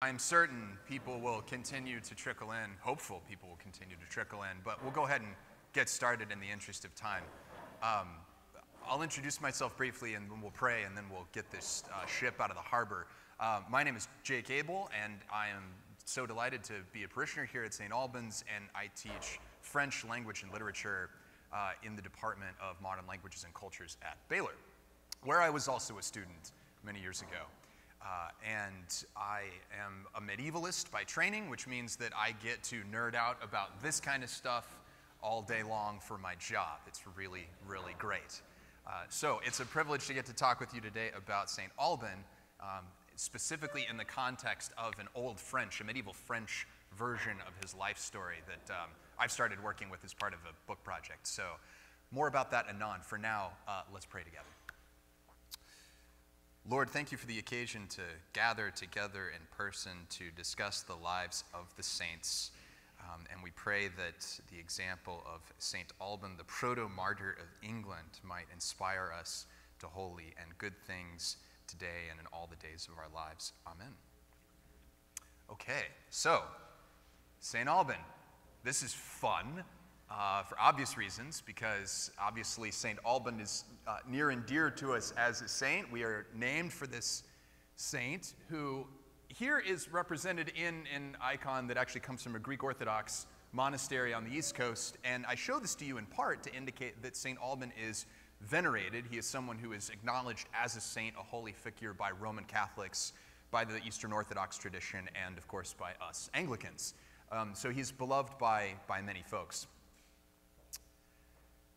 I'm certain people will continue to trickle in, hopeful people will continue to trickle in, but we'll go ahead and get started in the interest of time. Um, I'll introduce myself briefly and then we'll pray and then we'll get this uh, ship out of the harbor. Uh, my name is Jake Abell and I am so delighted to be a parishioner here at St. Albans and I teach French language and literature uh, in the Department of Modern Languages and Cultures at Baylor, where I was also a student many years ago. Uh, and I am a medievalist by training, which means that I get to nerd out about this kind of stuff all day long for my job. It's really, really great. Uh, so it's a privilege to get to talk with you today about St. Alban, um, specifically in the context of an old French, a medieval French version of his life story that um, I've started working with as part of a book project. So more about that anon. For now, uh, let's pray together. Lord, thank you for the occasion to gather together in person to discuss the lives of the saints. Um, and we pray that the example of St. Alban, the proto martyr of England, might inspire us to holy and good things today and in all the days of our lives. Amen. Okay, so, St. Alban, this is fun uh, for obvious reasons, because obviously St. Alban is uh, near and dear to us as a saint. We are named for this saint who here is represented in an icon that actually comes from a Greek Orthodox monastery on the East Coast. And I show this to you in part to indicate that St. Alban is venerated. He is someone who is acknowledged as a saint, a holy figure by Roman Catholics, by the Eastern Orthodox tradition, and of course by us Anglicans. Um, so he's beloved by, by many folks.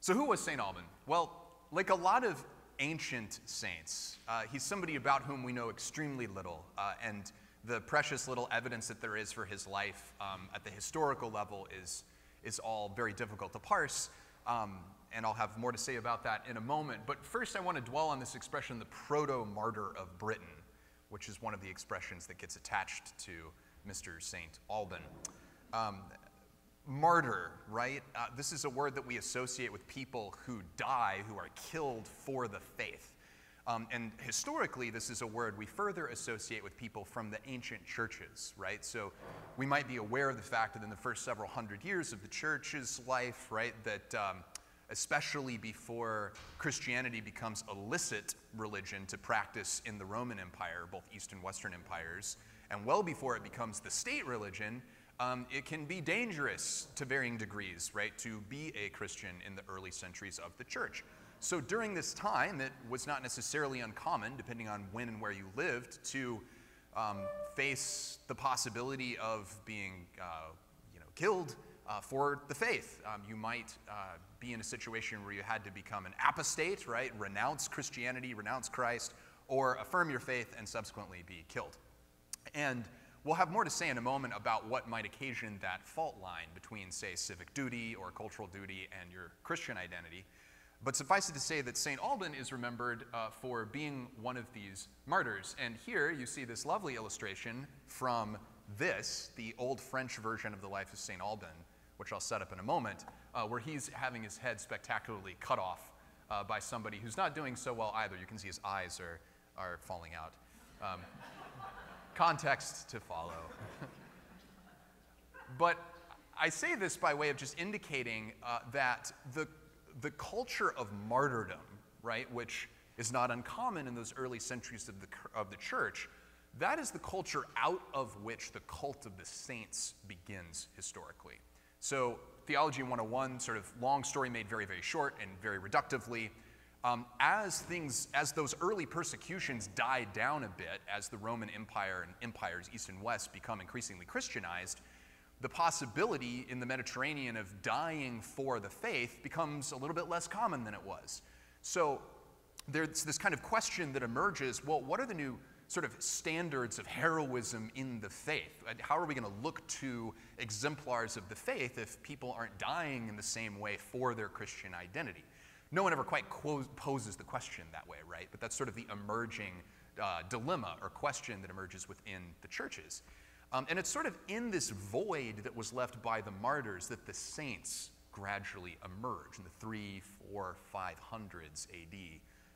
So, who was St. Alban? Well, like a lot of ancient saints, uh, he's somebody about whom we know extremely little. Uh, and the precious little evidence that there is for his life um, at the historical level is, is all very difficult to parse. Um, and I'll have more to say about that in a moment. But first, I want to dwell on this expression, the proto martyr of Britain, which is one of the expressions that gets attached to Mr. St. Alban. Um, martyr, right? Uh, this is a word that we associate with people who die, who are killed for the faith. Um, and historically, this is a word we further associate with people from the ancient churches, right? So we might be aware of the fact that in the first several hundred years of the church's life, right, that um, especially before Christianity becomes a licit religion to practice in the Roman Empire, both East and Western empires, and well before it becomes the state religion, um, it can be dangerous to varying degrees, right, to be a Christian in the early centuries of the church. So during this time, it was not necessarily uncommon, depending on when and where you lived, to um, face the possibility of being, uh, you know, killed uh, for the faith. Um, you might uh, be in a situation where you had to become an apostate, right, renounce Christianity, renounce Christ, or affirm your faith and subsequently be killed. And We'll have more to say in a moment about what might occasion that fault line between, say, civic duty or cultural duty and your Christian identity. But suffice it to say that St. Alban is remembered uh, for being one of these martyrs. And here you see this lovely illustration from this, the old French version of the life of St. Alban, which I'll set up in a moment, uh, where he's having his head spectacularly cut off uh, by somebody who's not doing so well either. You can see his eyes are, are falling out. Um, context to follow. but I say this by way of just indicating uh, that the, the culture of martyrdom, right, which is not uncommon in those early centuries of the, of the church, that is the culture out of which the cult of the saints begins historically. So, Theology 101, sort of long story made very, very short and very reductively, um, as things, as those early persecutions died down a bit, as the Roman Empire and empires east and west become increasingly Christianized, the possibility in the Mediterranean of dying for the faith becomes a little bit less common than it was. So there's this kind of question that emerges well, what are the new sort of standards of heroism in the faith? How are we going to look to exemplars of the faith if people aren't dying in the same way for their Christian identity? No one ever quite poses the question that way, right? But that's sort of the emerging uh, dilemma or question that emerges within the churches. Um, and it's sort of in this void that was left by the martyrs that the saints gradually emerge in the three, four, five hundreds AD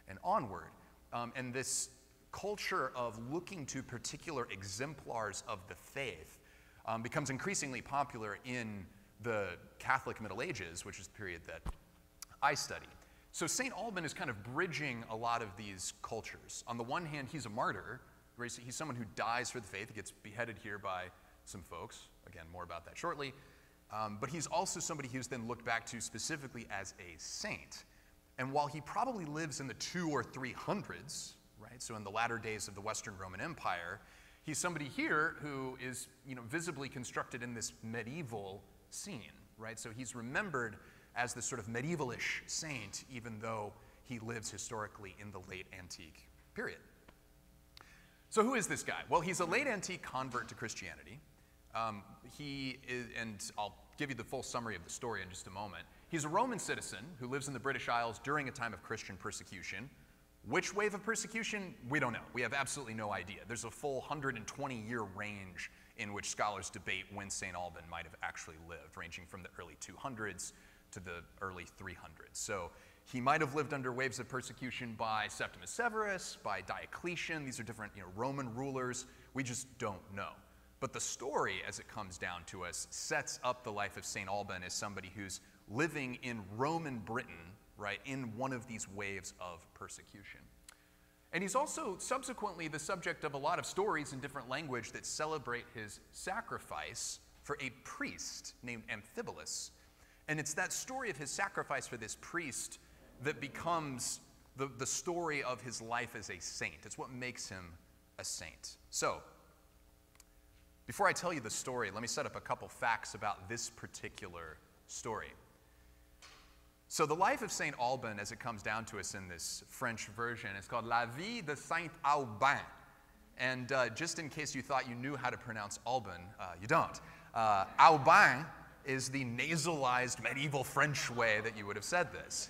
and onward. Um, and this culture of looking to particular exemplars of the faith um, becomes increasingly popular in the Catholic Middle Ages, which is the period that I study. So St. Alban is kind of bridging a lot of these cultures. On the one hand, he's a martyr. He's someone who dies for the faith. He gets beheaded here by some folks. Again, more about that shortly. Um, but he's also somebody who's then looked back to specifically as a saint. And while he probably lives in the two or three hundreds, right, so in the latter days of the Western Roman Empire, he's somebody here who is you know, visibly constructed in this medieval scene, right? So he's remembered as this sort of medievalish saint, even though he lives historically in the late antique period. So, who is this guy? Well, he's a late antique convert to Christianity. Um, he is, and I'll give you the full summary of the story in just a moment. He's a Roman citizen who lives in the British Isles during a time of Christian persecution. Which wave of persecution? We don't know. We have absolutely no idea. There's a full 120 year range in which scholars debate when St. Alban might have actually lived, ranging from the early 200s to the early 300s. So he might have lived under waves of persecution by Septimius Severus, by Diocletian. These are different you know, Roman rulers. We just don't know. But the story, as it comes down to us, sets up the life of St. Alban as somebody who's living in Roman Britain, right, in one of these waves of persecution. And he's also subsequently the subject of a lot of stories in different language that celebrate his sacrifice for a priest named Amphibalus. And it's that story of his sacrifice for this priest that becomes the, the story of his life as a saint. It's what makes him a saint. So, before I tell you the story, let me set up a couple facts about this particular story. So, the life of St. Alban, as it comes down to us in this French version, is called La vie de Saint Alban. And uh, just in case you thought you knew how to pronounce Alban, uh, you don't. Uh, Alban is the nasalized medieval French way that you would have said this.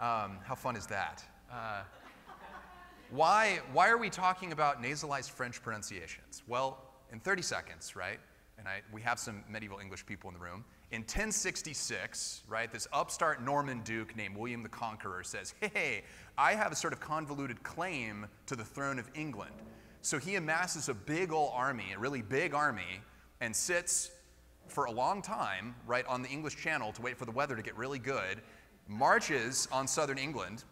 Um, how fun is that? Uh, why, why are we talking about nasalized French pronunciations? Well, in 30 seconds, right? And I, we have some medieval English people in the room. In 1066, right, this upstart Norman duke named William the Conqueror says, Hey, I have a sort of convoluted claim to the throne of England. So he amasses a big old army, a really big army, and sits for a long time, right, on the English Channel to wait for the weather to get really good marches on southern England,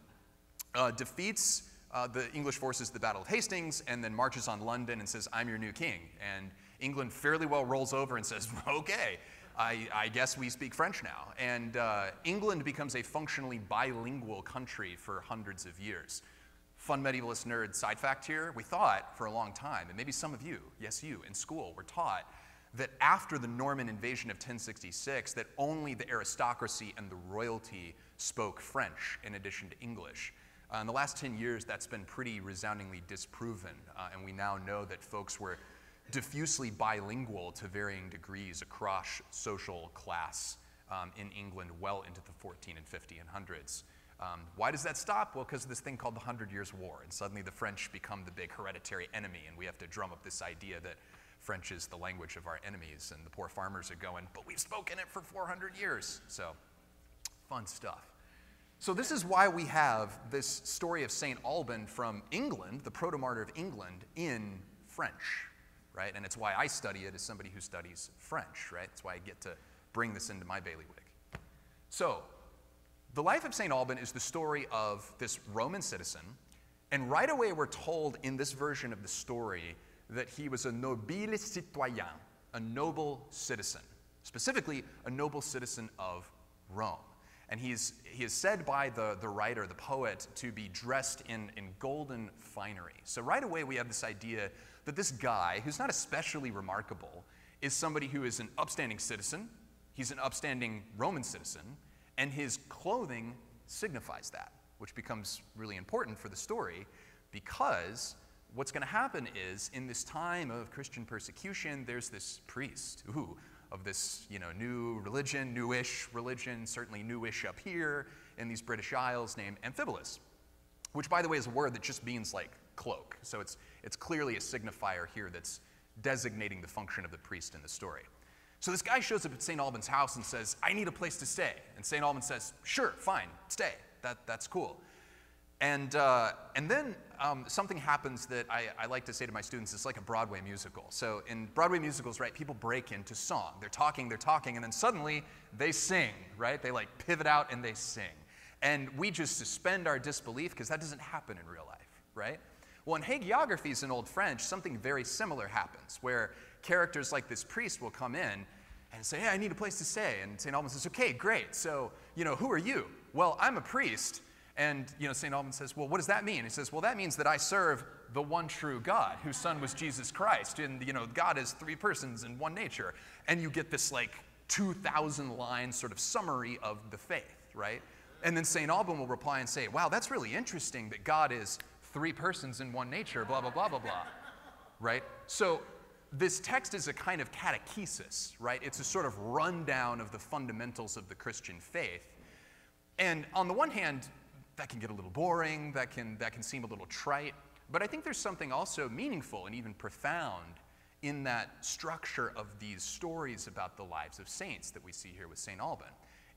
uh, defeats uh, the English forces at the Battle of Hastings, and then marches on London and says, I'm your new king. And England fairly well rolls over and says, okay, I, I guess we speak French now. And uh, England becomes a functionally bilingual country for hundreds of years. Fun medievalist nerd side fact here we thought for a long time, and maybe some of you, yes, you, in school, were taught that after the Norman invasion of 1066, that only the aristocracy and the royalty spoke French in addition to English. Uh, in the last 10 years, that's been pretty resoundingly disproven, uh, and we now know that folks were diffusely bilingual to varying degrees across social class um, in England well into the 14 and 15 and hundreds. Um, why does that stop? Well, because of this thing called the Hundred Years' War, and suddenly the French become the big hereditary enemy, and we have to drum up this idea that French is the language of our enemies, and the poor farmers are going, but we've spoken it for 400 years. So, fun stuff. So, this is why we have this story of St. Alban from England, the proto-martyr of England, in French, right? And it's why I study it as somebody who studies French, right? That's why I get to bring this into my bailiwick. So, the life of St. Alban is the story of this Roman citizen, and right away we're told in this version of the story that he was a nobile citoyen, a noble citizen, specifically a noble citizen of Rome. And he's, he is said by the, the writer, the poet, to be dressed in, in golden finery. So right away we have this idea that this guy, who's not especially remarkable, is somebody who is an upstanding citizen, he's an upstanding Roman citizen, and his clothing signifies that, which becomes really important for the story because what's going to happen is in this time of Christian persecution, there's this priest ooh, of this you know, new religion, newish religion, certainly newish up here in these British Isles, named Amphibalus, which, by the way, is a word that just means like cloak. So it's, it's clearly a signifier here that's designating the function of the priest in the story. So this guy shows up at St. Alban's house and says, I need a place to stay. And St. Alban says, Sure, fine, stay. That, that's cool. And, uh, and then um, something happens that I, I like to say to my students it's like a Broadway musical. So in Broadway musicals, right, people break into song. They're talking, they're talking, and then suddenly they sing, right? They like pivot out and they sing. And we just suspend our disbelief because that doesn't happen in real life, right? Well, in hagiographies in Old French, something very similar happens where characters like this priest will come in and say, Hey, I need a place to stay. And St. Alban says, Okay, great. So, you know, who are you? Well, I'm a priest. And you know, St. Alban says, Well, what does that mean? He says, Well, that means that I serve the one true God, whose son was Jesus Christ. And you know, God is three persons in one nature. And you get this like 2,000 line sort of summary of the faith, right? And then St. Alban will reply and say, Wow, that's really interesting that God is three persons in one nature, blah, blah, blah, blah, blah. Right? So this text is a kind of catechesis, right? It's a sort of rundown of the fundamentals of the Christian faith. And on the one hand, that can get a little boring, that can, that can seem a little trite, but I think there's something also meaningful and even profound in that structure of these stories about the lives of saints that we see here with St. Alban.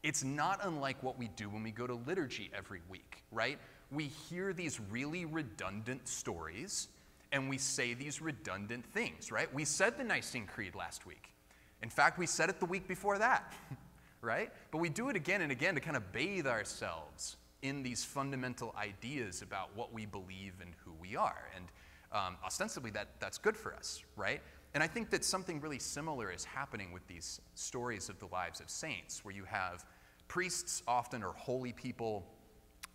It's not unlike what we do when we go to liturgy every week, right? We hear these really redundant stories and we say these redundant things, right? We said the Nicene Creed last week. In fact, we said it the week before that, right? But we do it again and again to kind of bathe ourselves in these fundamental ideas about what we believe and who we are. And um, ostensibly, that, that's good for us, right? And I think that something really similar is happening with these stories of the lives of saints, where you have priests often or holy people,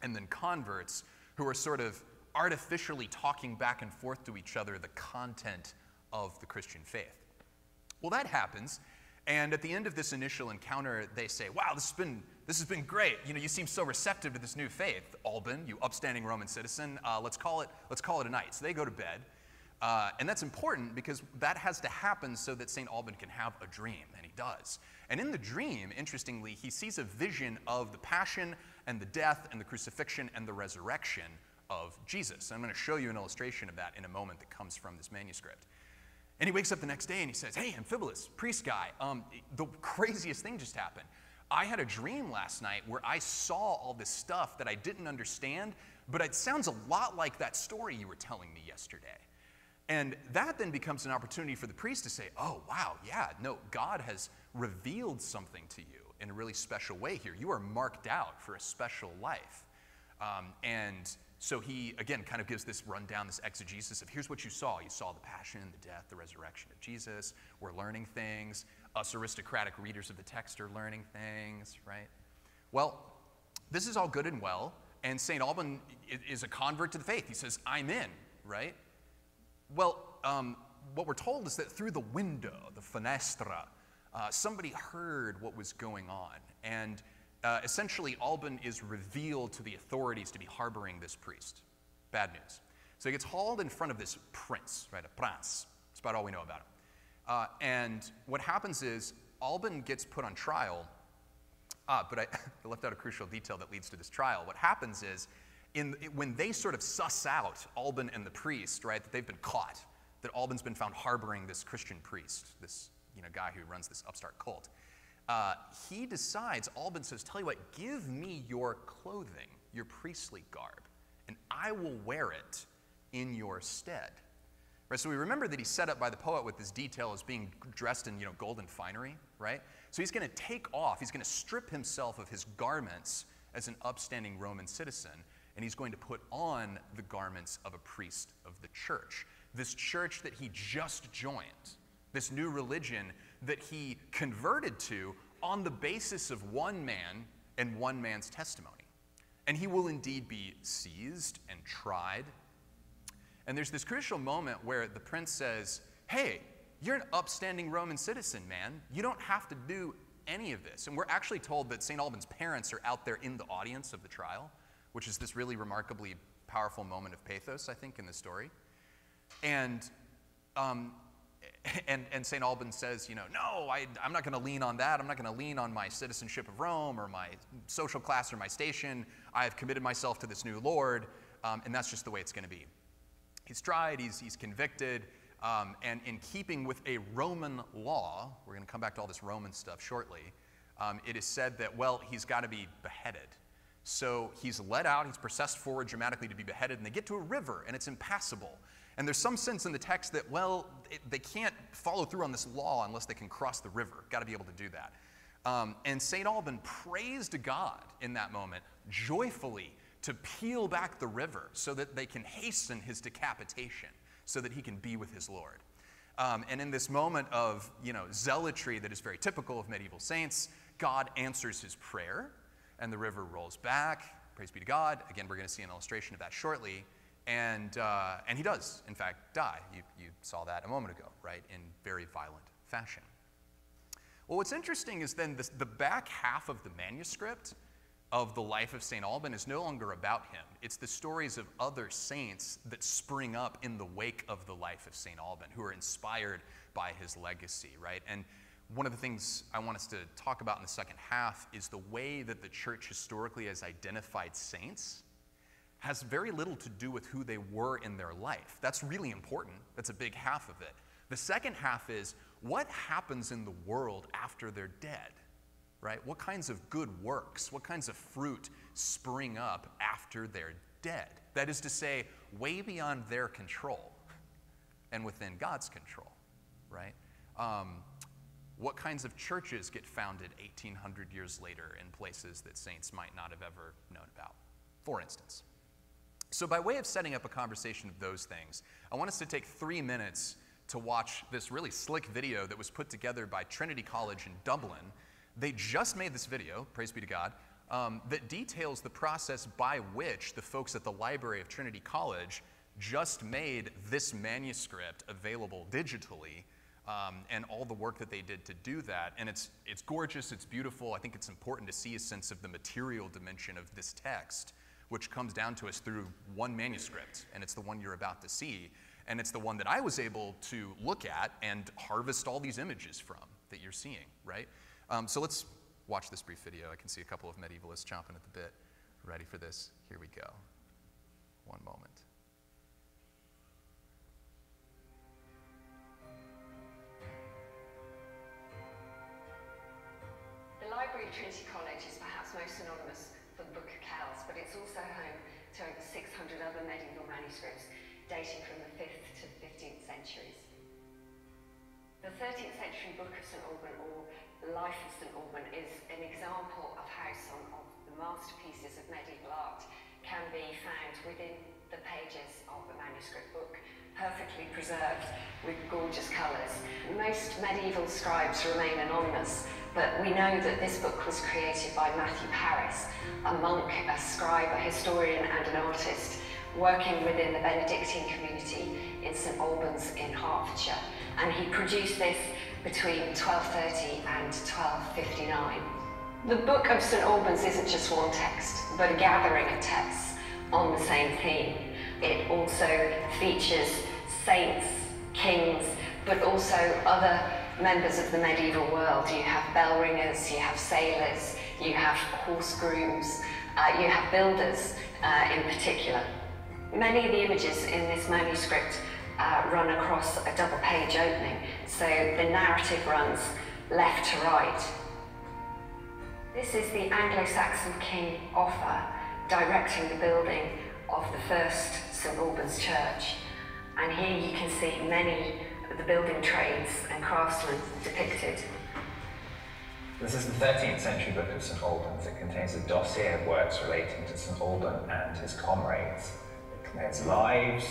and then converts who are sort of artificially talking back and forth to each other the content of the Christian faith. Well, that happens, and at the end of this initial encounter, they say, Wow, this has been, this has been great. You know, you seem so receptive to this new faith. Alban, you upstanding Roman citizen, uh, let's, call it, let's call it a night. So they go to bed. Uh, and that's important because that has to happen so that St. Alban can have a dream, and he does. And in the dream, interestingly, he sees a vision of the passion and the death and the crucifixion and the resurrection of Jesus. And I'm going to show you an illustration of that in a moment that comes from this manuscript. And he wakes up the next day and he says, Hey, Amphibalus, priest guy, um, the craziest thing just happened. I had a dream last night where I saw all this stuff that I didn't understand, but it sounds a lot like that story you were telling me yesterday. And that then becomes an opportunity for the priest to say, Oh, wow, yeah, no, God has revealed something to you in a really special way here. You are marked out for a special life. Um, and so he, again, kind of gives this rundown, this exegesis of here's what you saw. You saw the passion, the death, the resurrection of Jesus. We're learning things. Us aristocratic readers of the text are learning things, right? Well, this is all good and well. And St. Alban is a convert to the faith. He says, I'm in, right? Well, um, what we're told is that through the window, the fenestra, uh, somebody heard what was going on. And uh, essentially, Alban is revealed to the authorities to be harboring this priest. Bad news. So he gets hauled in front of this prince, right? A prince. That's about all we know about him. Uh, and what happens is Alban gets put on trial. Ah, but I, I left out a crucial detail that leads to this trial. What happens is, in, when they sort of suss out Alban and the priest, right, that they've been caught, that Alban's been found harboring this Christian priest, this you know, guy who runs this upstart cult, uh, he decides, Alban says, Tell you what, give me your clothing, your priestly garb, and I will wear it in your stead. Right, so we remember that he's set up by the poet with this detail as being dressed in you know, golden finery, right? So he's going to take off, he's going to strip himself of his garments as an upstanding Roman citizen, and he's going to put on the garments of a priest of the church. This church that he just joined, this new religion that he converted to on the basis of one man and one man's testimony. And he will indeed be seized and tried. And there's this crucial moment where the prince says, Hey, you're an upstanding Roman citizen, man. You don't have to do any of this. And we're actually told that St. Alban's parents are out there in the audience of the trial, which is this really remarkably powerful moment of pathos, I think, in the story. And um, and, and St. Alban says, you know, no, I, I'm not going to lean on that. I'm not going to lean on my citizenship of Rome or my social class or my station. I have committed myself to this new Lord, um, and that's just the way it's going to be. He's tried, he's, he's convicted, um, and in keeping with a Roman law, we're going to come back to all this Roman stuff shortly, um, it is said that, well, he's got to be beheaded. So he's led out, he's processed forward dramatically to be beheaded, and they get to a river, and it's impassable. And there's some sense in the text that, well, it, they can't follow through on this law unless they can cross the river. Got to be able to do that. Um, and St. Alban prays to God in that moment, joyfully, to peel back the river so that they can hasten his decapitation, so that he can be with his Lord. Um, and in this moment of you know, zealotry that is very typical of medieval saints, God answers his prayer, and the river rolls back. Praise be to God. Again, we're going to see an illustration of that shortly. And, uh, and he does, in fact, die. You, you saw that a moment ago, right? In very violent fashion. Well, what's interesting is then this, the back half of the manuscript of the life of St. Alban is no longer about him. It's the stories of other saints that spring up in the wake of the life of St. Alban, who are inspired by his legacy, right? And one of the things I want us to talk about in the second half is the way that the church historically has identified saints has very little to do with who they were in their life. That's really important. That's a big half of it. The second half is what happens in the world after they're dead, right? What kinds of good works, what kinds of fruit spring up after they're dead? That is to say, way beyond their control and within God's control, right? Um, what kinds of churches get founded 1800 years later in places that saints might not have ever known about, for instance? So, by way of setting up a conversation of those things, I want us to take three minutes to watch this really slick video that was put together by Trinity College in Dublin. They just made this video, praise be to God, um, that details the process by which the folks at the library of Trinity College just made this manuscript available digitally um, and all the work that they did to do that. And it's, it's gorgeous, it's beautiful. I think it's important to see a sense of the material dimension of this text which comes down to us through one manuscript, and it's the one you're about to see. And it's the one that I was able to look at and harvest all these images from that you're seeing, right? Um, so let's watch this brief video. I can see a couple of medievalists chomping at the bit, ready for this. Here we go. One moment. The Library of Trinity College is perhaps most synonymous also home to over 600 other medieval manuscripts dating from the 5th to 15th centuries. The 13th century Book of St Alban or Life of St Alban is an example of how some of the masterpieces of medieval art can be found within the pages of a manuscript book, perfectly preserved with gorgeous colours. Most medieval scribes remain anonymous, but we know that this book was created by Matthew Paris, a monk, a scribe, a historian and an artist working within the Benedictine community in St Albans in Hertfordshire. And he produced this between 1230 and 1259. The Book of St Albans isn't just one text, but a gathering of texts on the same theme. It also features saints, kings, but also other members of the medieval world. You have bell ringers, you have sailors, you have horse grooms, uh, you have builders uh, in particular. Many of the images in this manuscript uh, run across a double page opening, so the narrative runs left to right. This is the Anglo-Saxon king Offa directing the building of the first St Albans Church. And here you can see many of the building trades and craftsmen depicted. This is the 13th century book of St Albans. It contains a dossier of works relating to St Alban and his comrades. It contains lives,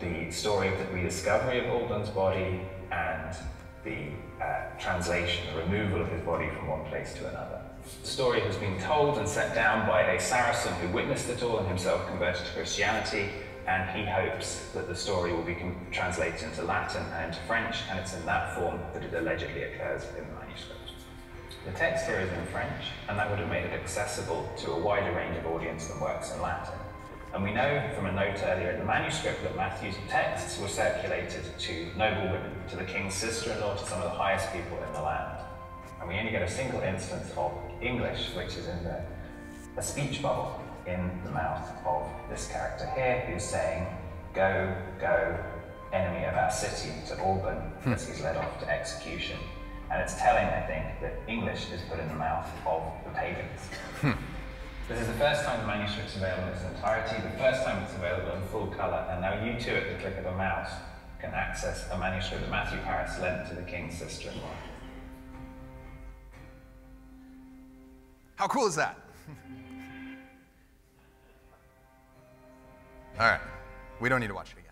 the story of the rediscovery of Alban's body, and the uh, translation, the removal of his body from one place to another. The story has been told and set down by a Saracen who witnessed it all and himself converted to Christianity and he hopes that the story will be translated into Latin and into French, and it's in that form that it allegedly occurs in the manuscript. The text here is in French, and that would have made it accessible to a wider range of audience than works in Latin. And we know from a note earlier in the manuscript that Matthew's texts were circulated to noble women, to the king's sister-in-law, to some of the highest people in the land. And we only get a single instance of English, which is in the, a speech bubble in the mouth of this character here who's saying, Go, go, enemy of our city, to Alban, hmm. as he's led off to execution. And it's telling, I think, that English is put in the mouth of the pagans. Hmm. This is the first time the manuscript's available in its entirety, the first time it's available in full colour, and now you too, at the click of a mouse, can access a manuscript that Matthew Paris lent to the King's sister-in-law. How cool is that? All right, we don't need to watch it again.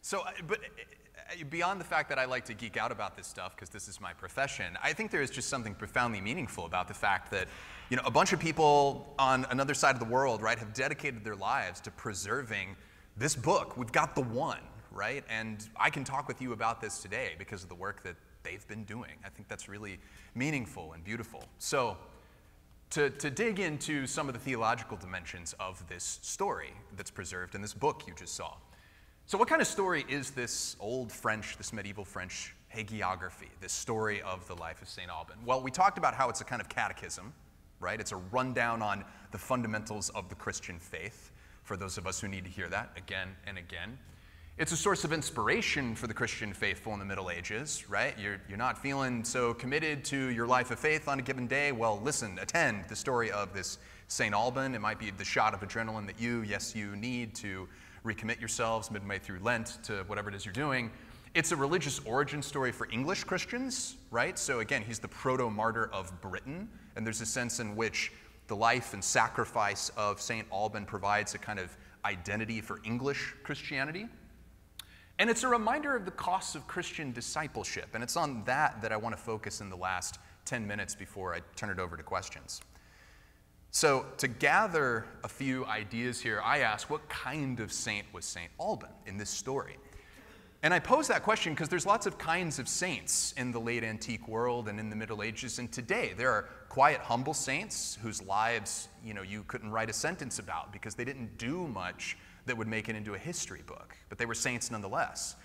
So, uh, but uh, beyond the fact that I like to geek out about this stuff because this is my profession, I think there is just something profoundly meaningful about the fact that, you know, a bunch of people on another side of the world, right, have dedicated their lives to preserving this book. We've got the one, right? And I can talk with you about this today because of the work that they've been doing. I think that's really meaningful and beautiful. So, to, to dig into some of the theological dimensions of this story that's preserved in this book you just saw. So, what kind of story is this old French, this medieval French hagiography, this story of the life of St. Alban? Well, we talked about how it's a kind of catechism, right? It's a rundown on the fundamentals of the Christian faith for those of us who need to hear that again and again. It's a source of inspiration for the Christian faithful in the Middle Ages, right? You're, you're not feeling so committed to your life of faith on a given day. Well, listen, attend the story of this St. Alban. It might be the shot of adrenaline that you, yes, you need to recommit yourselves midway through Lent to whatever it is you're doing. It's a religious origin story for English Christians, right? So again, he's the proto martyr of Britain, and there's a sense in which the life and sacrifice of St. Alban provides a kind of identity for English Christianity. And it's a reminder of the costs of Christian discipleship. And it's on that that I want to focus in the last 10 minutes before I turn it over to questions. So, to gather a few ideas here, I ask what kind of saint was St. Alban in this story? And I pose that question because there's lots of kinds of saints in the late antique world and in the Middle Ages and today. There are quiet, humble saints whose lives, you know, you couldn't write a sentence about because they didn't do much that would make it into a history book, but they were saints nonetheless.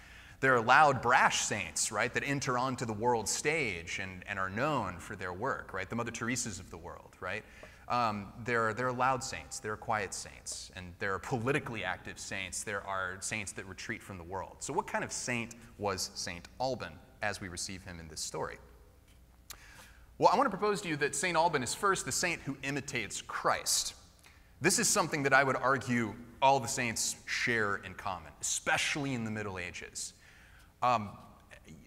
There are loud, brash saints, right, that enter onto the world stage and, and are known for their work, right? The Mother Teresa's of the world, right? Um, there, are, there are loud saints, there are quiet saints, and there are politically active saints. There are saints that retreat from the world. So, what kind of saint was Saint Alban as we receive him in this story? Well, I want to propose to you that St. Alban is first the saint who imitates Christ. This is something that I would argue all the saints share in common, especially in the Middle Ages. Um,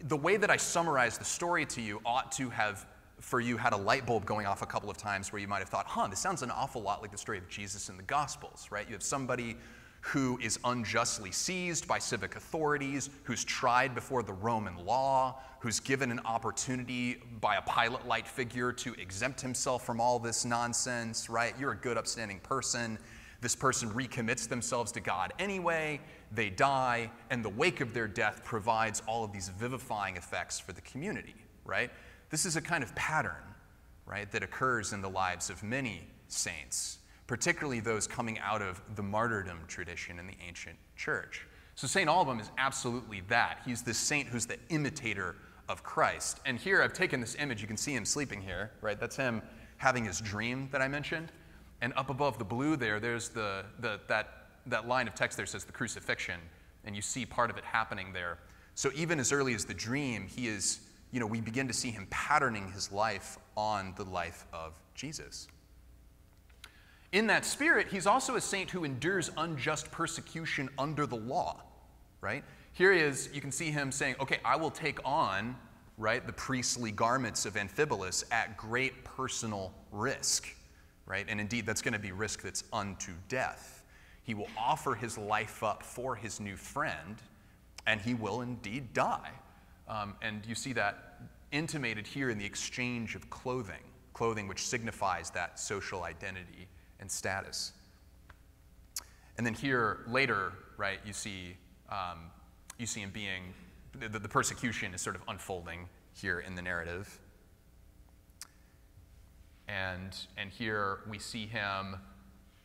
the way that I summarized the story to you ought to have, for you, had a light bulb going off a couple of times where you might have thought, huh, this sounds an awful lot like the story of Jesus in the Gospels, right? You have somebody who is unjustly seized by civic authorities, who's tried before the Roman law, who's given an opportunity by a pilot light figure to exempt himself from all this nonsense, right? You're a good, upstanding person. This person recommits themselves to God anyway, they die, and the wake of their death provides all of these vivifying effects for the community, right? This is a kind of pattern, right, that occurs in the lives of many saints, particularly those coming out of the martyrdom tradition in the ancient church. So St. Alban is absolutely that. He's the saint who's the imitator of Christ. And here I've taken this image, you can see him sleeping here, right? That's him having his dream that I mentioned. And up above the blue there, there's the, the, that, that line of text there says the crucifixion, and you see part of it happening there. So even as early as the dream, he is, you know, we begin to see him patterning his life on the life of Jesus. In that spirit, he's also a saint who endures unjust persecution under the law, right? Here he is, you can see him saying, okay, I will take on, right, the priestly garments of Amphibalus at great personal risk right? And indeed, that's going to be risk that's unto death. He will offer his life up for his new friend, and he will indeed die. Um, and you see that intimated here in the exchange of clothing, clothing which signifies that social identity and status. And then here later, right, you see, um, you see him being, the, the persecution is sort of unfolding here in the narrative. And, and here we see him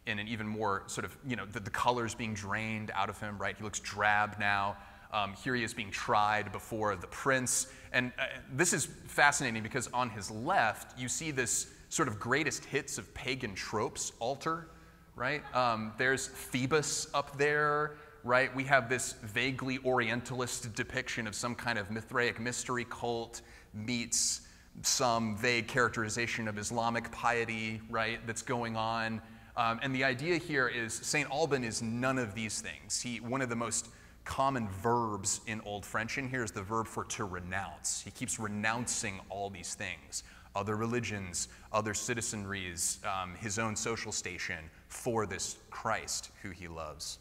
in an even more sort of, you know, the, the colors being drained out of him, right? He looks drab now. Um, here he is being tried before the prince. And uh, this is fascinating because on his left, you see this sort of greatest hits of pagan tropes altar, right? Um, there's Phoebus up there, right? We have this vaguely Orientalist depiction of some kind of Mithraic mystery cult meets some vague characterization of Islamic piety, right, that's going on. Um, and the idea here is St. Alban is none of these things. He, one of the most common verbs in Old French in here is the verb for to renounce. He keeps renouncing all these things other religions, other citizenries, um, his own social station for this Christ who he loves.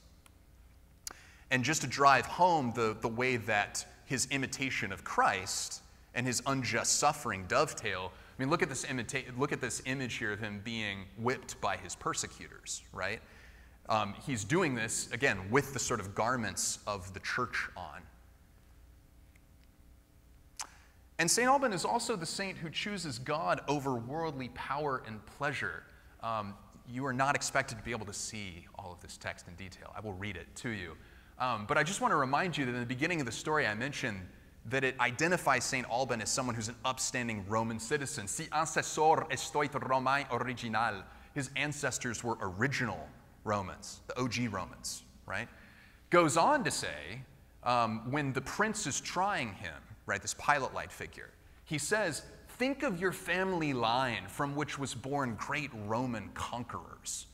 And just to drive home the, the way that his imitation of Christ and his unjust suffering dovetail, I mean, look at this, imita- look at this image here of him being whipped by his persecutors, right? Um, he's doing this, again, with the sort of garments of the church on. And St. Alban is also the saint who chooses God over worldly power and pleasure. Um, you are not expected to be able to see all of this text in detail. I will read it to you. Um, but I just want to remind you that in the beginning of the story, I mentioned that it identifies St. Alban as someone who's an upstanding Roman citizen. Si ancestor estoit Romain original. His ancestors were original Romans, the OG Romans, right? Goes on to say, um, when the prince is trying him, right, this pilot light figure, he says, Think of your family line from which was born great Roman conquerors.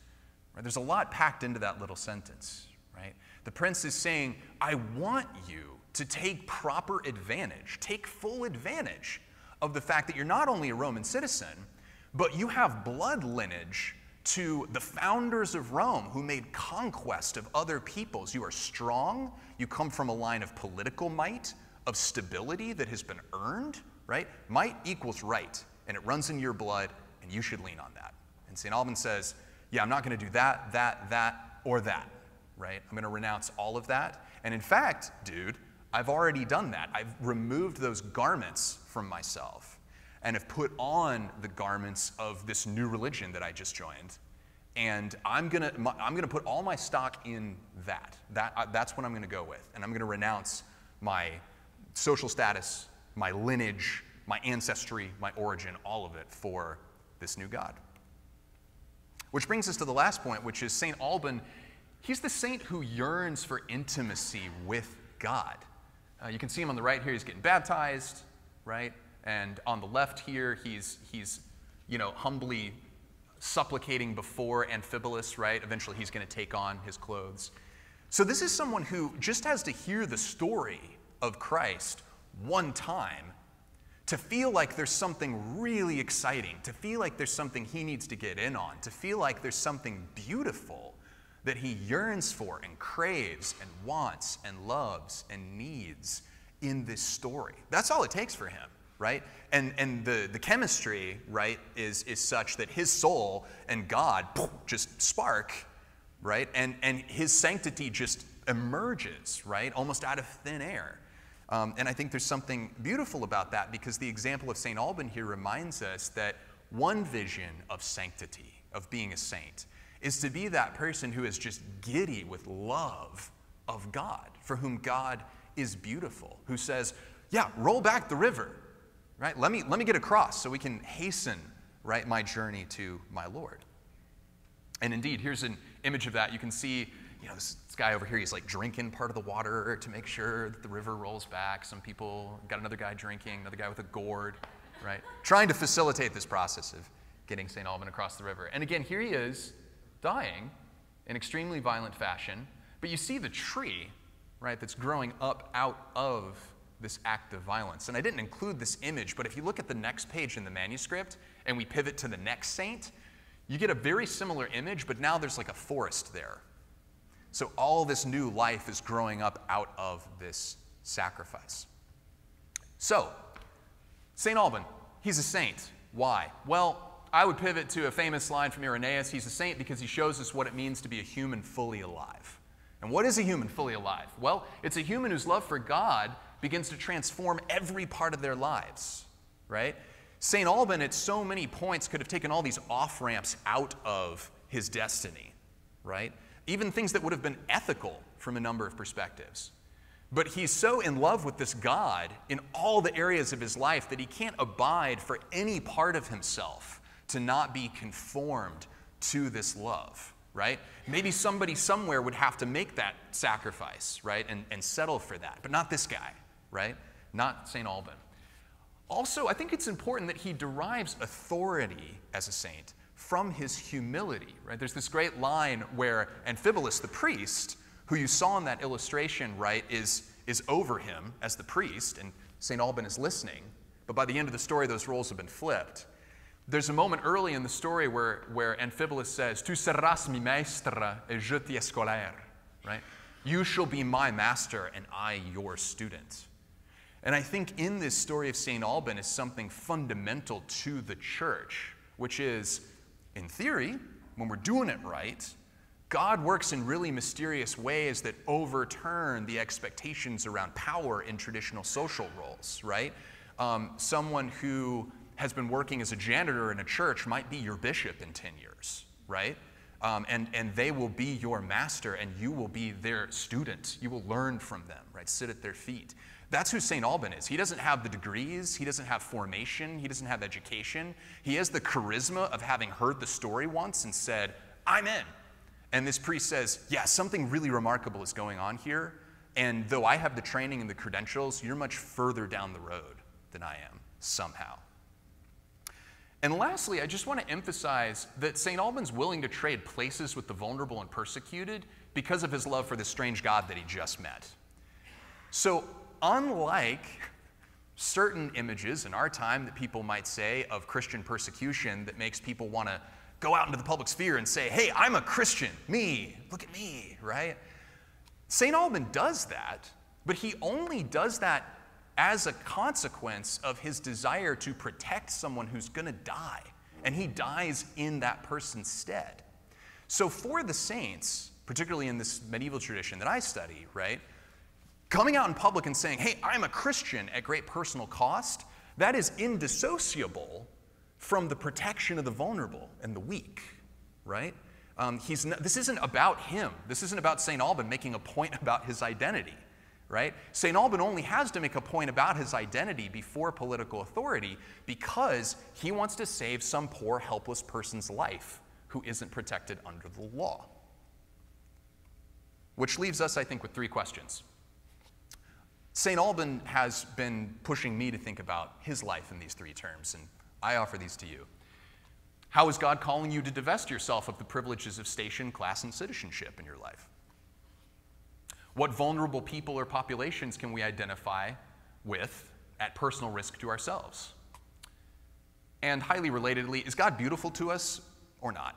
Right? There's a lot packed into that little sentence, right? The prince is saying, I want you to take proper advantage, take full advantage of the fact that you're not only a Roman citizen, but you have blood lineage to the founders of Rome who made conquest of other peoples. You are strong, you come from a line of political might, of stability that has been earned, right? Might equals right, and it runs in your blood, and you should lean on that. And St. Alban says, Yeah, I'm not going to do that, that, that, or that, right? I'm going to renounce all of that. And in fact, dude, I've already done that. I've removed those garments from myself and have put on the garments of this new religion that I just joined. And I'm gonna, I'm gonna put all my stock in that. that uh, that's what I'm gonna go with. And I'm gonna renounce my social status, my lineage, my ancestry, my origin, all of it for this new God. Which brings us to the last point, which is St. Alban. He's the saint who yearns for intimacy with God. Uh, you can see him on the right here, he's getting baptized, right? And on the left here, he's, he's you know, humbly supplicating before Amphibalus, right? Eventually he's going to take on his clothes. So this is someone who just has to hear the story of Christ one time to feel like there's something really exciting, to feel like there's something he needs to get in on, to feel like there's something beautiful that he yearns for and craves and wants and loves and needs in this story. That's all it takes for him, right? And, and the, the chemistry, right, is, is such that his soul and God just spark, right? And, and his sanctity just emerges, right, almost out of thin air. Um, and I think there's something beautiful about that because the example of St. Alban here reminds us that one vision of sanctity, of being a saint, is to be that person who is just giddy with love of God, for whom God is beautiful, who says, Yeah, roll back the river, right? Let me, let me get across so we can hasten, right, my journey to my Lord. And indeed, here's an image of that. You can see, you know, this, guy over here, he's like drinking part of the water to make sure that the river rolls back. Some people got another guy drinking, another guy with a gourd, right? Trying to facilitate this process of getting St. Alban across the river. And again, here he is dying in extremely violent fashion, but you see the tree, right, that's growing up out of this act of violence. And I didn't include this image, but if you look at the next page in the manuscript and we pivot to the next saint, you get a very similar image, but now there's like a forest there. So all this new life is growing up out of this sacrifice. So, St. Alban, he's a saint. Why? Well, I would pivot to a famous line from Irenaeus. He's a saint because he shows us what it means to be a human fully alive. And what is a human fully alive? Well, it's a human whose love for God begins to transform every part of their lives, right? St. Alban, at so many points, could have taken all these off ramps out of his destiny, right? Even things that would have been ethical from a number of perspectives. But he's so in love with this God in all the areas of his life that he can't abide for any part of himself to not be conformed to this love, right? Maybe somebody somewhere would have to make that sacrifice, right, and, and settle for that, but not this guy, right? Not St. Alban. Also, I think it's important that he derives authority as a saint from his humility, right? There's this great line where Amphibalus, the priest, who you saw in that illustration, right, is, is over him as the priest, and St. Alban is listening. But by the end of the story, those roles have been flipped. There's a moment early in the story where, where Amphibalus says, Tu serás mi maestra et je ti escolaire, right? You shall be my master and I your student. And I think in this story of St. Alban is something fundamental to the church, which is, in theory, when we're doing it right, God works in really mysterious ways that overturn the expectations around power in traditional social roles, right? Um, someone who has been working as a janitor in a church might be your bishop in 10 years, right? Um, and, and they will be your master and you will be their student. You will learn from them, right? Sit at their feet. That's who St. Alban is. He doesn't have the degrees, he doesn't have formation, he doesn't have education. He has the charisma of having heard the story once and said, I'm in. And this priest says, Yeah, something really remarkable is going on here. And though I have the training and the credentials, you're much further down the road than I am, somehow. And lastly, I just want to emphasize that St. Alban's willing to trade places with the vulnerable and persecuted because of his love for the strange God that he just met. So unlike certain images in our time that people might say of Christian persecution that makes people want to go out into the public sphere and say, hey, I'm a Christian, me, look at me, right? St. Alban does that, but he only does that as a consequence of his desire to protect someone who's going to die, and he dies in that person's stead. So, for the saints, particularly in this medieval tradition that I study, right, Coming out in public and saying, hey, I'm a Christian at great personal cost, that is indissociable from the protection of the vulnerable and the weak, right? Um, he's not, this isn't about him. This isn't about St. Alban making a point about his identity, right? St. Alban only has to make a point about his identity before political authority because he wants to save some poor, helpless person's life who isn't protected under the law. Which leaves us, I think, with three questions. St. Alban has been pushing me to think about his life in these three terms, and I offer these to you. How is God calling you to divest yourself of the privileges of station, class, and citizenship in your life? What vulnerable people or populations can we identify with at personal risk to ourselves? And highly relatedly, is God beautiful to us or not?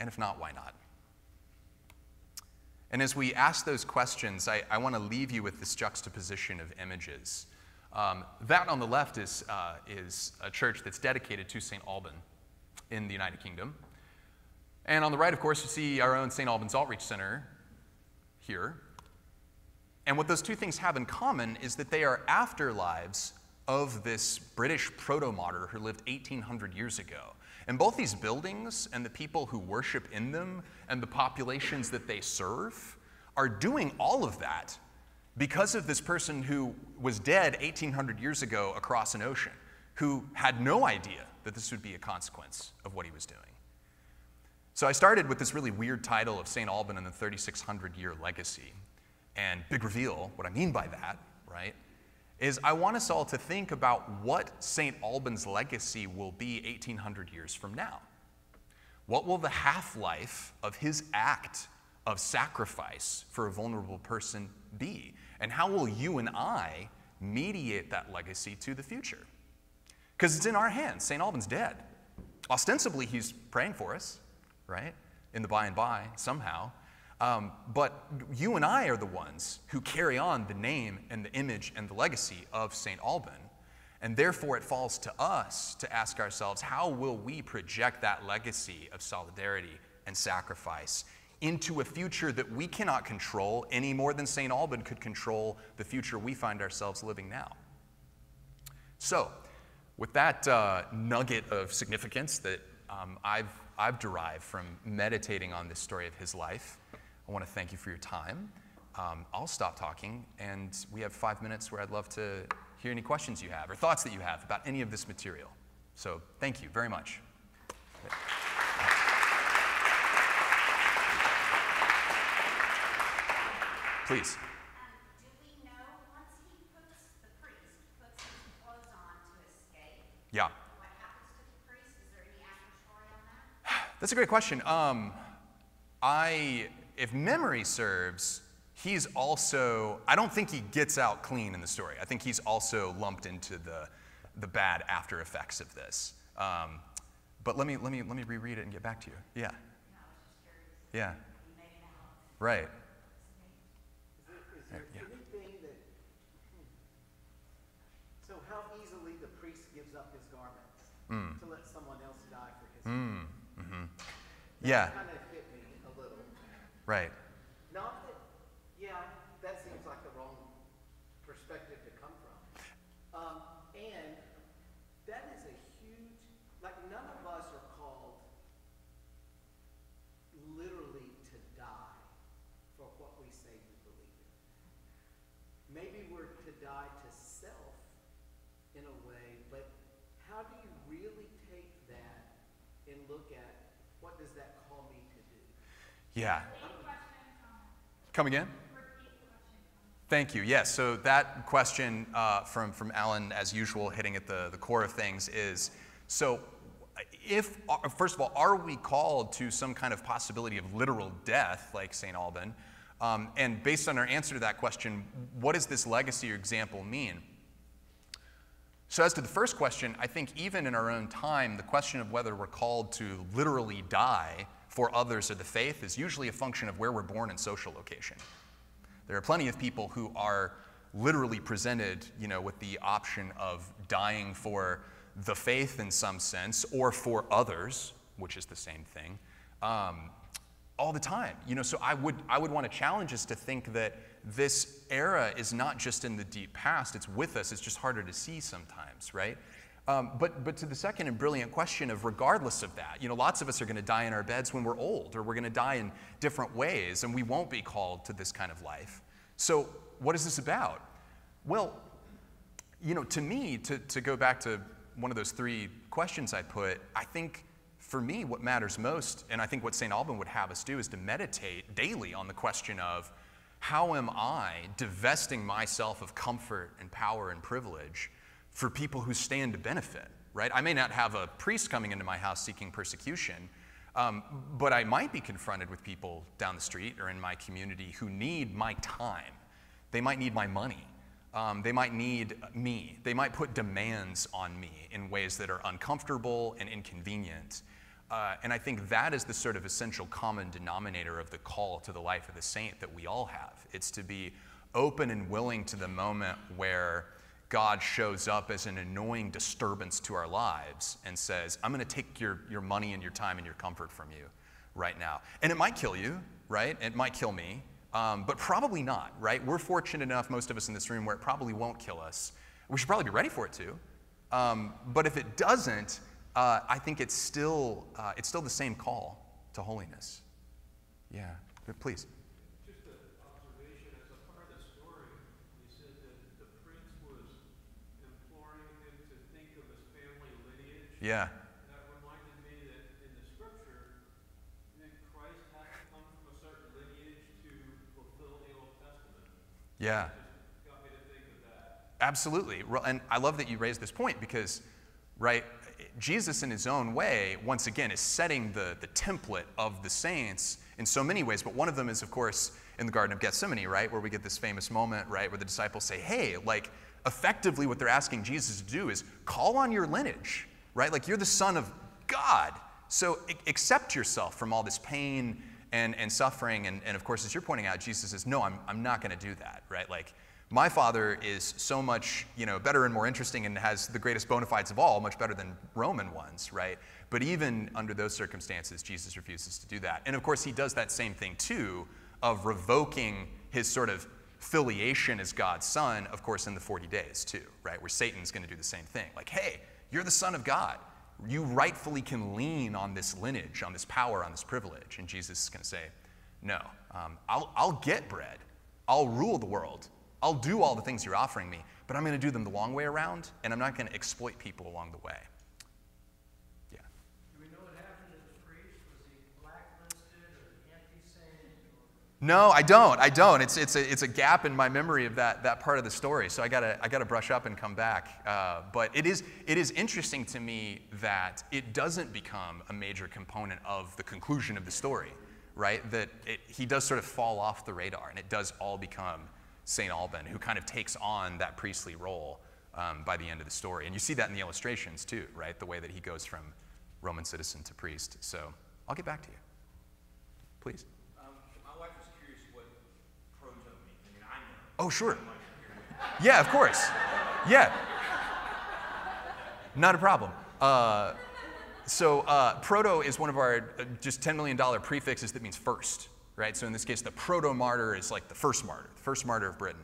And if not, why not? And as we ask those questions, I, I want to leave you with this juxtaposition of images. Um, that on the left is, uh, is a church that's dedicated to St. Alban in the United Kingdom. And on the right, of course, you see our own St. Alban's Outreach Center here. And what those two things have in common is that they are afterlives of this British proto martyr who lived 1800 years ago. And both these buildings and the people who worship in them and the populations that they serve are doing all of that because of this person who was dead 1800 years ago across an ocean, who had no idea that this would be a consequence of what he was doing. So I started with this really weird title of St. Alban and the 3600 year legacy. And big reveal, what I mean by that, right, is I want us all to think about what St. Alban's legacy will be 1800 years from now. What will the half life of his act of sacrifice for a vulnerable person be? And how will you and I mediate that legacy to the future? Because it's in our hands. St. Alban's dead. Ostensibly, he's praying for us, right? In the by and by, somehow. Um, but you and I are the ones who carry on the name and the image and the legacy of St. Alban. And therefore, it falls to us to ask ourselves how will we project that legacy of solidarity and sacrifice into a future that we cannot control any more than St. Alban could control the future we find ourselves living now? So, with that uh, nugget of significance that um, I've, I've derived from meditating on this story of his life, I want to thank you for your time. Um, I'll stop talking, and we have five minutes where I'd love to hear any questions you have or thoughts that you have about any of this material. So thank you very much. Please. Um, do we know once he puts the priest puts his clothes on to Yeah. What happens to the priest? Is there any on that? That's a great question. Um, I, if memory serves, he's also, I don't think he gets out clean in the story. I think he's also lumped into the, the bad after effects of this. Um, but let me, let, me, let me reread it and get back to you. Yeah. Yeah. Right. Is there, is there Yeah. anything that, hmm. so how easily the priest gives up his garments to let someone else die for his sins? Yeah. Kind of hit me a little. Right. Not that, yeah, that seems like the wrong perspective to come from. Um, and that is a huge, like none of us are called literally to die for what we say we believe in. Maybe we're to die to self in a way, but how do you really take that and look at what does that call me to do? Yeah. Come again? Thank you. Yes. So that question uh, from from Alan, as usual, hitting at the the core of things is so. If uh, first of all, are we called to some kind of possibility of literal death, like Saint Alban? Um, and based on our answer to that question, what does this legacy or example mean? So, as to the first question, I think even in our own time, the question of whether we're called to literally die for others or the faith is usually a function of where we're born and social location. There are plenty of people who are literally presented, you know, with the option of dying for the faith in some sense or for others, which is the same thing, um, all the time. You know, so I would I would want to challenge us to think that this era is not just in the deep past; it's with us. It's just harder to see sometimes, right? Um, but, but to the second and brilliant question of regardless of that, you know, lots of us are going to die in our beds when we're old, or we're going to die in different ways, and we won't be called to this kind of life. So, what is this about? Well, you know, to me, to, to go back to one of those three questions I put, I think for me, what matters most, and I think what St. Alban would have us do, is to meditate daily on the question of how am I divesting myself of comfort and power and privilege for people who stand to benefit, right? I may not have a priest coming into my house seeking persecution, um, but I might be confronted with people down the street or in my community who need my time. They might need my money. Um, they might need me. They might put demands on me in ways that are uncomfortable and inconvenient. Uh, and I think that is the sort of essential common denominator of the call to the life of the saint that we all have. It's to be open and willing to the moment where God shows up as an annoying disturbance to our lives and says, I'm going to take your, your money and your time and your comfort from you right now. And it might kill you, right? It might kill me, um, but probably not, right? We're fortunate enough, most of us in this room, where it probably won't kill us. We should probably be ready for it to. Um, but if it doesn't, uh, I think it's still, uh, it's still the same call to holiness. Yeah, please. Just an observation, as a part of the story, he said that the prince was imploring him to think of his family lineage. Yeah, That reminded me that in the scripture, that Christ had to come from a certain lineage to fulfill the Old Yeah. Just got me that in the scripture Christ had to come from a certain lineage to fulfill the Old Testament. Yeah. Got me to think of that. Absolutely. And I love that you raised this point because, right, Jesus in his own way, once again, is setting the, the template of the saints in so many ways. But one of them is, of course, in the Garden of Gethsemane, right, where we get this famous moment, right, where the disciples say, hey, like, effectively what they're asking Jesus to do is call on your lineage, right? Like, you're the Son of God. So accept yourself from all this pain and, and suffering. And, and of course, as you're pointing out, Jesus says, no, I'm, I'm not going to do that, right? Like, my father is so much you know better and more interesting and has the greatest bona fides of all much better than roman ones right but even under those circumstances jesus refuses to do that and of course he does that same thing too of revoking his sort of filiation as god's son of course in the 40 days too right where satan's going to do the same thing like hey you're the son of god you rightfully can lean on this lineage on this power on this privilege and jesus is going to say no um, I'll, I'll get bread I'll rule the world. I'll do all the things you're offering me, but I'm going to do them the long way around, and I'm not going to exploit people along the way. Yeah. Do we know what happened to the priest? Was he blacklisted or anti-saint? No, I don't. I don't. It's, it's, a, it's a gap in my memory of that, that part of the story. So I gotta, I gotta brush up and come back. Uh, but it is, it is interesting to me that it doesn't become a major component of the conclusion of the story, right? That it, he does sort of fall off the radar and it does all become St. Alban, who kind of takes on that priestly role um, by the end of the story. And you see that in the illustrations too, right? The way that he goes from Roman citizen to priest. So I'll get back to you. Please. Um, my wife was curious what proto means. I mean, I know. Oh, sure. Yeah, of course. Yeah. Not a problem. Uh, so uh, proto is one of our uh, just $10 million prefixes that means first, right? So in this case, the proto martyr is like the first martyr, the first martyr of Britain.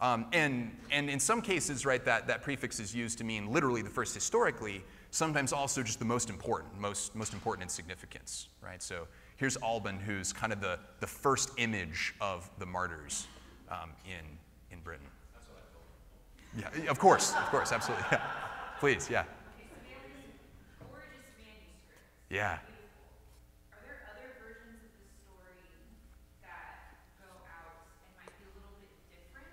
Um, and, and in some cases, right, that, that prefix is used to mean literally the first historically, sometimes also just the most important, most, most important in significance, right? So here's Alban, who's kind of the, the first image of the martyrs um, in, in Britain. Yeah, of course, of course, absolutely. Yeah. Please, yeah. Okay, so they have these gorgeous manuscripts. Yeah. Are there other versions of the story that go out and might be a little bit different?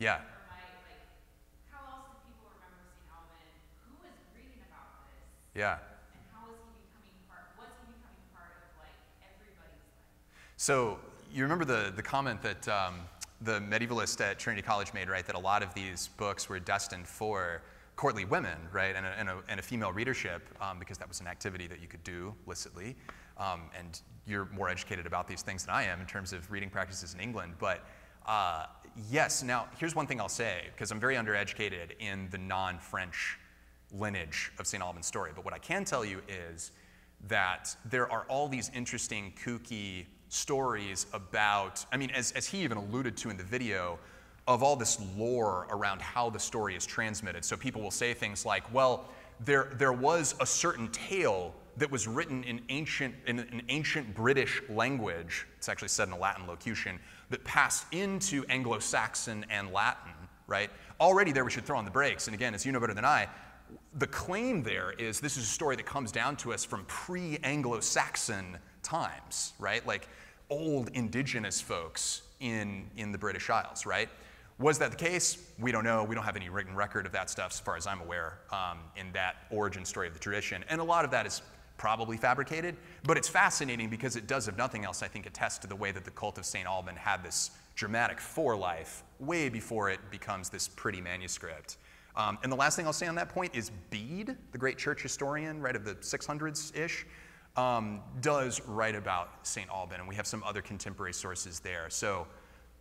Yeah. Might, like, how else do people remember St. Alban? Who reading about this? Yeah. And how is he becoming part, what's he becoming part of, like, everybody's life? So you remember the, the comment that um, the medievalist at Trinity College made, right? That a lot of these books were destined for courtly women, right? And a, and a, and a female readership, um, because that was an activity that you could do licitly. Um, and you're more educated about these things than I am in terms of reading practices in England. But uh, yes, now here's one thing I'll say, because I'm very undereducated in the non French lineage of St. Alban's story. But what I can tell you is that there are all these interesting, kooky stories about, I mean, as, as he even alluded to in the video, of all this lore around how the story is transmitted. So people will say things like, well, there, there was a certain tale that was written in ancient in an ancient British language. It's actually said in a Latin locution that passed into Anglo-Saxon and Latin. Right? Already there, we should throw on the brakes. And again, as you know better than I, the claim there is this is a story that comes down to us from pre-Anglo-Saxon times. Right? Like old indigenous folks in in the British Isles. Right? Was that the case? We don't know. We don't have any written record of that stuff, as far as I'm aware, um, in that origin story of the tradition. And a lot of that is probably fabricated, but it's fascinating because it does, if nothing else, I think attest to the way that the cult of St. Alban had this dramatic forelife way before it becomes this pretty manuscript. Um, and the last thing I'll say on that point is Bede, the great church historian, right, of the 600s ish, um, does write about St. Alban, and we have some other contemporary sources there. So,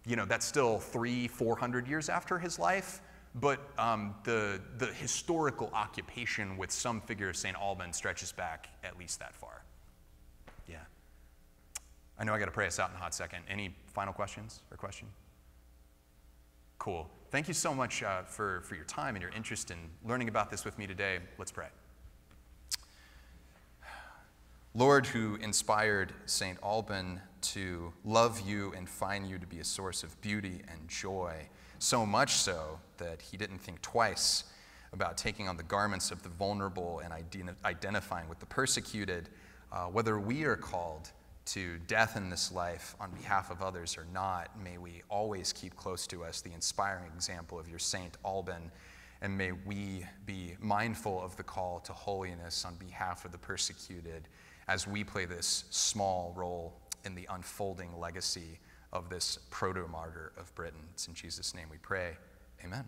you know, that's still three, four hundred years after his life, but um, the, the historical occupation with some figure of St. Alban stretches back at least that far. Yeah. I know I got to pray us out in a hot second. Any final questions or question? Cool. Thank you so much uh, for, for your time and your interest in learning about this with me today. Let's pray. Lord, who inspired St. Alban to love you and find you to be a source of beauty and joy, so much so that he didn't think twice about taking on the garments of the vulnerable and ident- identifying with the persecuted, uh, whether we are called to death in this life on behalf of others or not, may we always keep close to us the inspiring example of your Saint Alban, and may we be mindful of the call to holiness on behalf of the persecuted as we play this small role in the unfolding legacy of this proto martyr of Britain. It's in Jesus' name we pray. Amen.